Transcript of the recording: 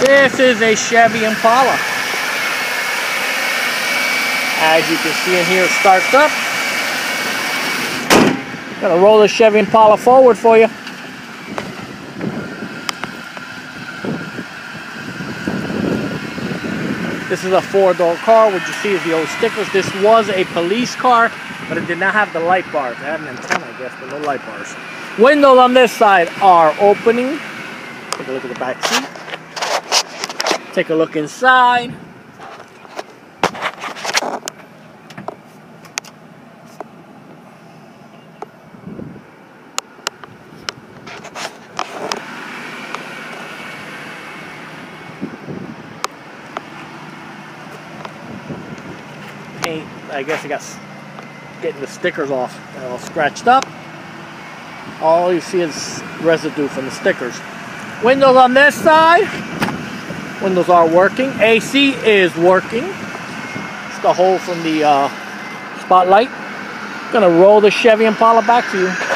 This is a Chevy Impala. As you can see in here, it starts up. Gonna roll the Chevy Impala forward for you. This is a four-door car. What you see is the old stickers. This was a police car, but it did not have the light bars. It had an antenna, I guess, but no light bars. Windows on this side are opening. Take a look at the back seat. Take a look inside. paint. I guess I got getting the stickers off. All scratched up. All you see is residue from the stickers. Windows on this side. Windows are working. AC is working. It's the hole from the uh, spotlight. Gonna roll the Chevy Impala back to you.